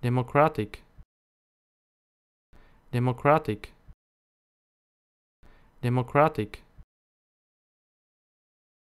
democratic. Democratic. Democratic.